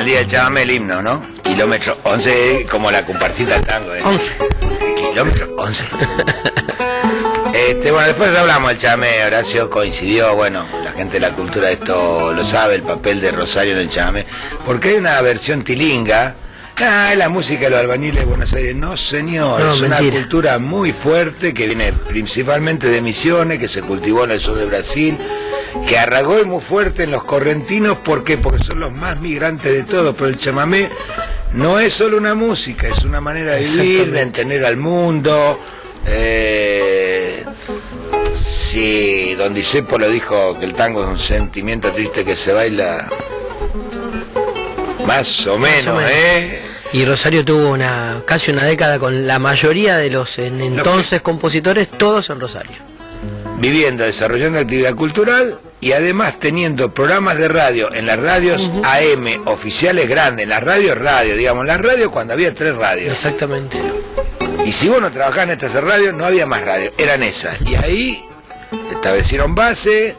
el día del chamamé el himno, ¿no? Kilómetro 11, como la comparsita del tango. ¿eh? 11. Kilómetro 11. Este, bueno, después hablamos del chamamé, Horacio coincidió, bueno, la gente de la cultura esto lo sabe, el papel de Rosario en el chamamé, porque hay una versión tilinga, ah, la música de los albañiles de Buenos Aires, no señor, No, es una cultura muy fuerte que viene principalmente de Misiones, que se cultivó en el sur de Brasil, que arraigó y muy fuerte en los correntinos, ¿por qué? Porque son los más migrantes de todos, pero el chamamé no es solo una música, es una manera de vivir, de entender al mundo. eh, sí, don Dicepo lo dijo que el tango es un sentimiento triste que se baila más o menos, o menos. ¿eh? Y Rosario tuvo una casi una década con la mayoría de los en entonces compositores, todos en Rosario. Viviendo, desarrollando actividad cultural y además teniendo programas de radio en las radios AM oficiales grandes, en las radios radio, digamos, las radios cuando había tres radios. Exactamente. Y si vos no trabajabas en estas radios, no había más radios, eran esas. Y ahí establecieron base.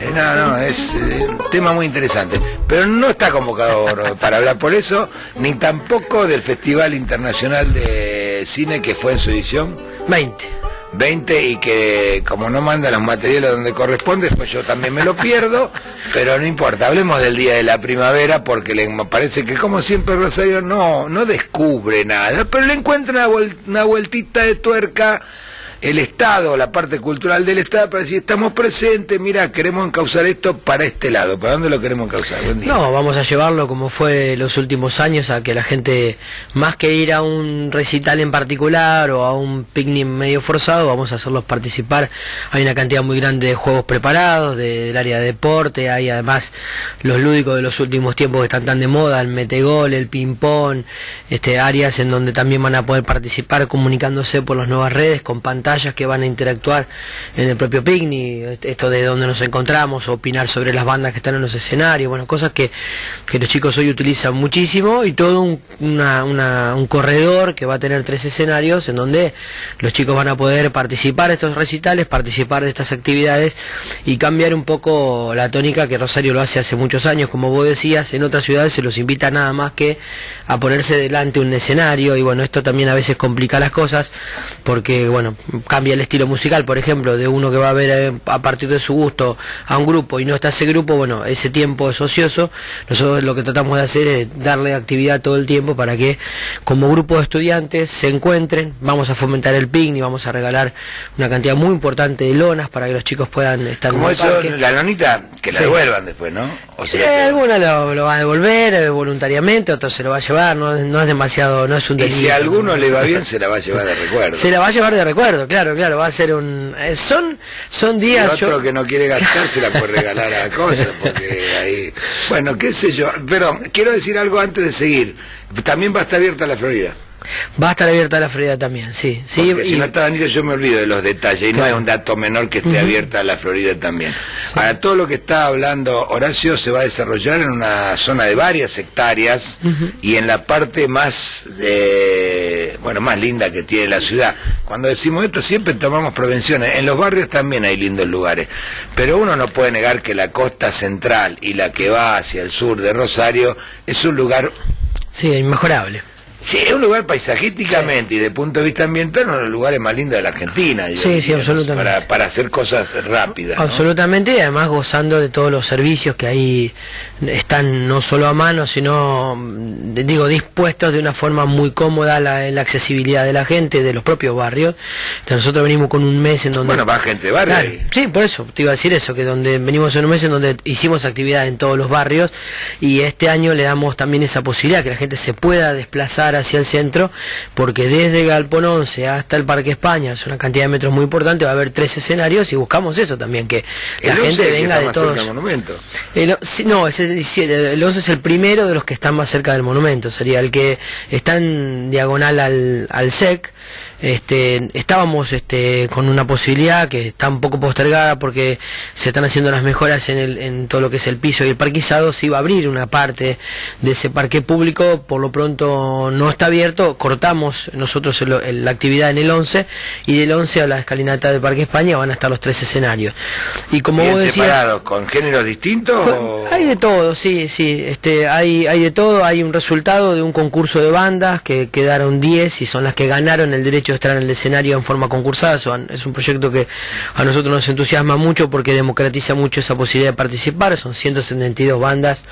Eh, no, no, es eh, un tema muy interesante. Pero no está convocado para hablar por eso, ni tampoco del Festival Internacional de Cine que fue en su edición 20. 20 y que como no manda los materiales donde corresponde, pues yo también me lo pierdo, pero no importa, hablemos del Día de la Primavera porque le parece que como siempre Rosario no, no descubre nada, pero le encuentra una, vuel- una vueltita de tuerca el Estado, la parte cultural del Estado, para decir, estamos presentes, mira, queremos encauzar esto para este lado, ¿para dónde lo queremos encauzar? Buen día. No, vamos a llevarlo como fue los últimos años a que la gente, más que ir a un recital en particular o a un picnic medio forzado, vamos a hacerlos participar. Hay una cantidad muy grande de juegos preparados de- del área de deporte, hay además los lúdicos de los últimos tiempos que están tan de moda, el metegol, el ping-pong, este, áreas en donde también van a poder participar comunicándose por las nuevas redes con pantallas que van a interactuar en el propio picnic, esto de dónde nos encontramos, opinar sobre las bandas que están en los escenarios, bueno, cosas que, que los chicos hoy utilizan muchísimo y todo un, una- una- un corredor que va a tener tres escenarios en donde los chicos van a poder participar de estos recitales, participar de estas actividades y cambiar un poco la tónica que Rosario lo hace hace muchos años, como vos decías, en otras ciudades se los invita nada más que a ponerse delante un escenario y bueno, esto también a veces complica las cosas porque bueno, cambia el estilo musical, por ejemplo, de uno que va a ver eh, a partir de su gusto a un grupo y no está ese grupo, bueno, ese tiempo es ocioso. Nosotros lo que tratamos de hacer es darle actividad todo el tiempo para que como grupo de estudiantes se encuentren, vamos a fomentar el picnic, vamos a regalar una cantidad muy importante de lonas para que los chicos puedan estar Como en el eso, parque. la lonita, que la Sí. devuelvan después, ¿no? O sea, alguna lo, lo va a devolver eh, voluntariamente, otro se lo va a llevar, no, es- no es demasiado, no es un y si a alguno le va bien, se la va a llevar de recuerdo. Se la va a llevar de recuerdo, claro, claro, va a ser un... eh, son, son días... otro yo- que no quiere gastar se la puede regalar a cosas, porque ahí... Bueno, qué sé yo. Pero quiero decir algo antes de seguir. También va a estar abierta la Florida. Va a estar abierta la Florida también, sí. sí Porque si y- no está Danilo, yo me olvido de los detalles. Y no es un dato menor que esté abierta la Florida también. Ahora, todo lo que está hablando Horacio se va a desarrollar en una zona de varias hectáreas y en la parte más, eh, bueno, más linda que tiene la ciudad. Cuando decimos esto, siempre tomamos prevenciones. En los barrios también hay lindos lugares. Pero uno no puede negar que la costa central y la que va hacia el sur de Rosario es un lugar sí, inmejorable. Sí, es un lugar paisajísticamente y de punto de vista ambiental uno de los lugares más lindos de la Argentina. yo Sí, diría, sí, absolutamente. Para, para hacer cosas rápidas. ¿no? Absolutamente, y además gozando de todos los servicios que ahí están no solo a mano, sino, mm, digo, dispuestos de una forma muy cómoda la, la accesibilidad de la gente, de los propios barrios. Entonces nosotros venimos con un mes en donde... Bueno, va gente de barrio. Claro, sí, por eso te iba a decir eso, que donde venimos en un mes en donde hicimos actividad en todos los barrios y este año le damos también esa posibilidad que la gente se pueda desplazar hacia el centro, porque desde Galpón 11 hasta el Parque España, es una cantidad de metros muy importante, va a haber tres escenarios y buscamos eso también, que la El 11 gente venga de más cerca todos. del monumento. El o- sí, no, ese es el 17, el 11 es el primero de los que están más cerca del monumento, sería el que está en diagonal al, al SEC, este, estábamos este, con una posibilidad que está un poco postergada porque se están haciendo las mejoras en, el, en todo lo que es el piso y el parquizado, se iba a abrir una parte de ese parque público, por lo pronto no está abierto, cortamos nosotros la actividad en el 11 y del 11 a la escalinata de Parque España van a estar los tres escenarios. Y como vos decías, separados, con géneros distintos? Hay de todo, sí, sí, este, hay, hay de todo, hay un resultado de un concurso de bandas que quedaron 10 y son las que ganaron el derecho de estar en el escenario en forma concursada, es un proyecto que a nosotros nos entusiasma mucho porque democratiza mucho esa posibilidad de participar, son 172 bandas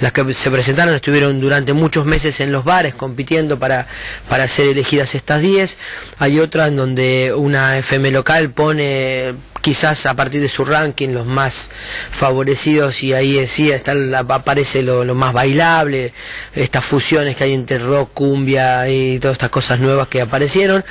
las que se presentaron, estuvieron durante muchos meses en los bares compitiendo para, para ser elegidas estas 10, hay otra en donde una FM local pone quizás a partir de su ranking los más favorecidos y ahí sí está aparece lo, más bailable, estas fusiones que hay entre rock, cumbia y todas estas cosas nuevas que aparecieron.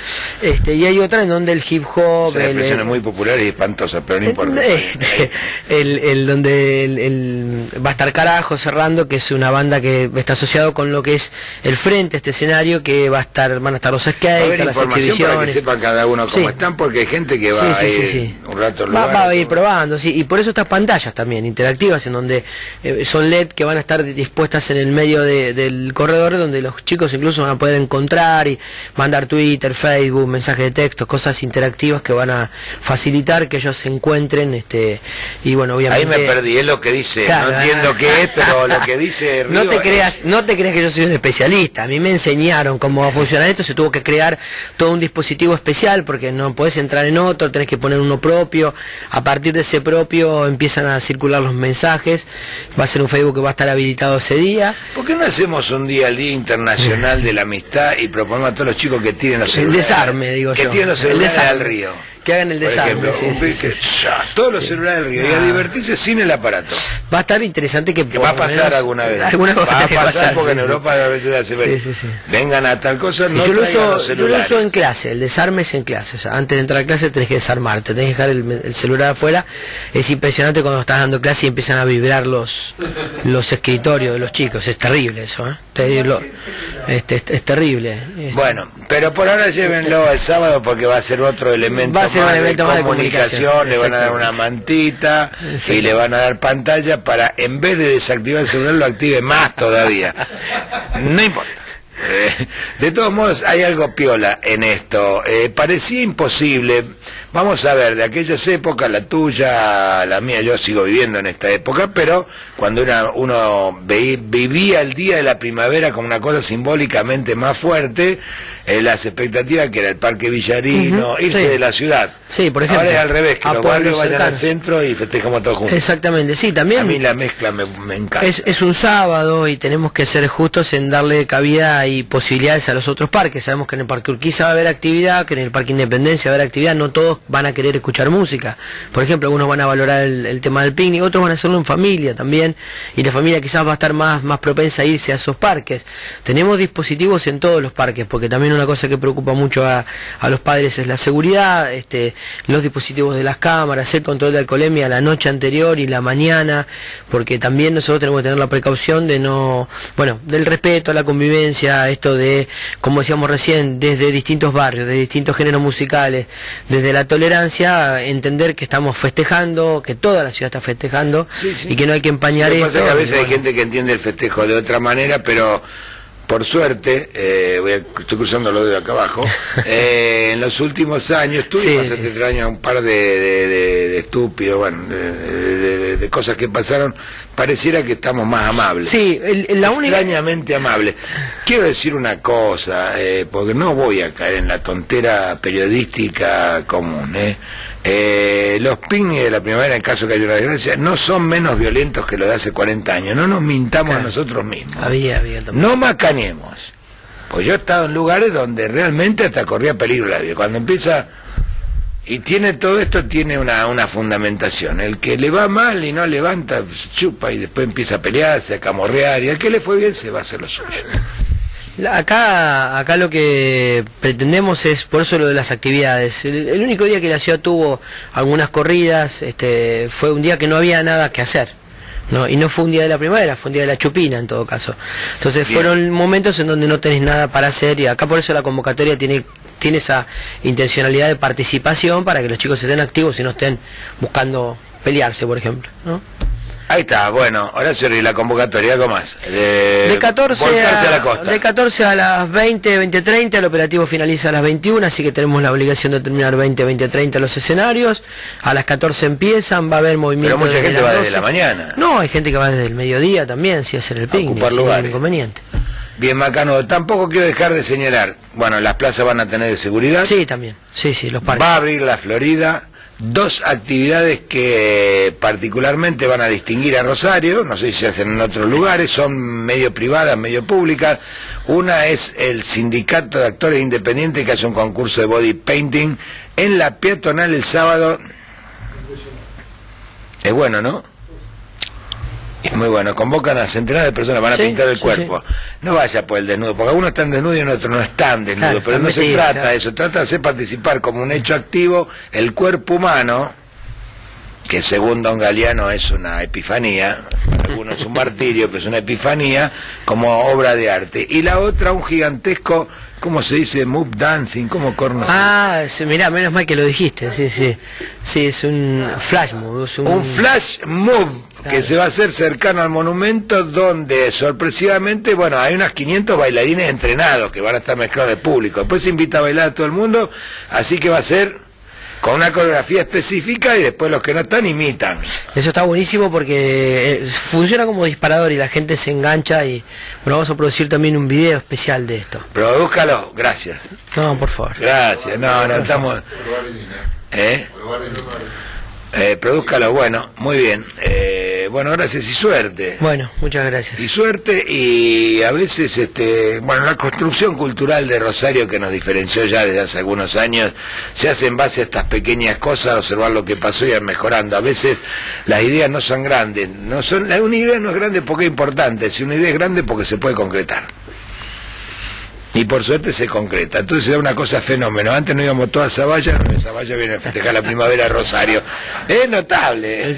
Este, y hay otra en donde el hip hop... Son expresiones muy populares y espantosas, pero no importa. Este, el, el, donde el, va a estar Carajo cerrando, que es una banda que está asociado con lo que es el frente, este escenario, que va a estar, van a estar los skates, las exhibiciones. Para que sepan cada uno cómo están, porque hay gente que va a ir Va, a ir probando, sí, y por eso estas pantallas también interactivas, en donde eh, son LED que van a estar dispuestas en el medio del corredor, donde los chicos incluso van a poder encontrar y mandar Twitter, Facebook, mensajes de texto, cosas interactivas que van a facilitar que ellos se encuentren, este, y bueno, obviamente... Ahí me perdí, es lo que dice, no entiendo qué es, pero lo que dice no te creas, no te creas que yo soy un especialista, a mí me enseñaron cómo va a funcionar esto, se tuvo que crear todo un dispositivo especial, porque no podés entrar en otro, tenés que poner uno propio, a partir de ese propio empiezan a circular los mensajes, va a ser un Facebook que va a estar habilitado ese día. ¿Por qué no hacemos un día, el Día Internacional de la Amistad y proponemos a todos los chicos que tiren los celulares? El desarme, digo yo. Que tiren los celulares al río que hagan el desarme. todos los celulares del río y a ah. divertirse sin el aparato. Va a estar interesante que, va a pasar alguna vez. Alguna va a pasar, porque en Europa a veces hace ver, vengan a tal cosa, no yo lo, uso, yo lo uso en clase, el desarme es en clase. O sea, antes de entrar a clase tenés que desarmarte, tenés que dejar el, celular afuera. Es impresionante cuando estás dando clase y empiezan a vibrar los, los escritorios de los chicos. Es terrible eso, ¿eh? este, es, terrible. Bueno, pero por ahora llévenlo el sábado porque va a ser otro elemento de comunicación, le van a dar una mantita y le van a dar pantalla para en vez de desactivar el celular lo active más todavía. No importa. Eh, de todos modos, hay algo piola en esto. Eh, parecía imposible. Vamos a ver, de aquellas épocas, la tuya, la mía, yo sigo viviendo en esta época, pero cuando uno vivía el día de la primavera como una cosa simbólicamente más fuerte, eh, las expectativas que era el Parque Villarino, irse de la ciudad. Sí, por ejemplo. Ahora es al revés, que los barrios vayan al centro y festejamos todos juntos. Exactamente, sí, también. A mí la mezcla me, encanta. Es, es, un sábado y tenemos que ser justos en darle cabida y posibilidades a los otros parques. Sabemos que en el Parque Urquiza va a haber actividad, que en el Parque Independencia va a haber actividad. No todos van a querer escuchar música. Por ejemplo, algunos van a valorar el, tema del picnic, otros van a hacerlo en familia también. Y la familia quizás va a estar más, más propensa a irse a esos parques. Tenemos dispositivos en todos los parques, porque también una cosa que preocupa mucho a, a los padres es la seguridad. Este, los dispositivos de las cámaras, el control de alcoholemia la noche anterior y la mañana, porque también nosotros tenemos que tener la precaución de no, bueno, del respeto a la convivencia, esto de, como decíamos recién, desde distintos barrios, de distintos géneros musicales, desde la tolerancia, entender que estamos festejando, que toda la ciudad está festejando y que no hay que empañar eso. a veces hay gente que entiende el festejo de otra manera, pero por suerte, eh, voy estoy cruzando lo de acá abajo, eh, en los últimos años tuvimos hace tres años un par de, estúpidos, bueno, de, cosas que pasaron, pareciera que estamos más amables. Sí, la única... Extrañamente amables. Quiero decir una cosa, eh, porque no voy a caer en la tontera periodística común, ¿eh? Eh, los picnics de la primavera, en caso que haya una desgracia, no son menos violentos que los de hace 40 años. No nos mintamos a nosotros mismos. Había, había no macañemos. Pues yo he estado en lugares donde realmente hasta corría peligro la vida. Cuando empieza... Y tiene todo esto, tiene una, una fundamentación. El que le va mal y no levanta, chupa y después empieza a pelearse, a camorrear. Y al que le fue bien se va a hacer lo suyo. Acá, acá lo que pretendemos es, por eso lo de las actividades. El, único día que la ciudad tuvo algunas corridas, este, fue un día que no había nada que hacer. No, y no fue un día de la primavera, fue un día de la chupina en todo caso. Entonces fueron momentos en donde no tenés nada para hacer y acá por eso la convocatoria tiene tiene esa intencionalidad de participación para que los chicos estén activos y no estén buscando pelearse, por ejemplo. ¿no? Ahí está, bueno, Horacio, ¿y la convocatoria algo más? De, 14 a, de 14 a las 20, 20, 30, el operativo finaliza a las 21, así que tenemos la obligación de terminar 20, 20, 30 los escenarios. A las 14 empiezan, va a haber movimiento. Pero mucha gente va desde la mañana. No, hay gente que va desde el mediodía también, si hacer el picnic, sin ningún inconveniente. Bien, Macano, tampoco quiero dejar de señalar, bueno, las plazas van a tener seguridad. Sí, también, sí, sí, los parques. Va a abrir la Florida dos actividades que particularmente van a distinguir a Rosario, no sé si se hacen en otros lugares, son medio privadas, medio públicas. Una es el Sindicato de Actores Independientes que hace un concurso de body painting en la peatonal el sábado. Es bueno, ¿no? Muy bueno, convocan a centenares de personas, van a pintar el cuerpo. No vaya por el desnudo, porque algunos están desnudos y otros no están desnudos, pero no se trata de eso, trata de hacer participar como un hecho activo el cuerpo humano, que según Don Galeano es una epifanía, para algunos es un martirio, pero es una epifanía, como obra de arte. Y la otra, un gigantesco ¿Cómo se dice? Move dancing, ¿cómo corno? Ah, sí, mirá, menos mal que lo dijiste, sí, sí. Sí, es un flash move. un... flash move que se va a hacer cercano al monumento donde sorpresivamente, bueno, hay unos 500 bailarines entrenados que van a estar mezclados de público. Después se invita a bailar a todo el mundo, así que va a ser con una coreografía específica y después los que no están imitan. Eso está buenísimo porque eh, funciona como disparador y la gente se engancha y bueno, vamos a producir también un video especial de esto. Produzcalo, gracias. No, por favor. Gracias, no, no, estamos... ¿Eh? Eh, produzcalo, bueno, muy bien. Eh, bueno, gracias y suerte. Bueno, muchas gracias. Y suerte y a veces, este, bueno, la construcción cultural de Rosario que nos diferenció ya desde hace algunos años, se hace en base a estas pequeñas cosas, observar lo que pasó y ir mejorando. A veces las ideas no son grandes, no son, una idea no es grande porque es importante, si una idea es grande porque se puede concretar por suerte se concreta. Entonces es una cosa fenómeno. Antes no íbamos toda esa valla, esa valla viene a festejar la primavera Rosario. Es notable.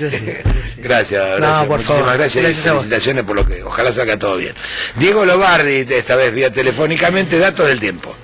Gracias, gracias. Muchísimas gracias, y felicitaciones por lo que ojalá salga todo bien. Diego Lobardi, esta vez vía telefónicamente, datos del tiempo.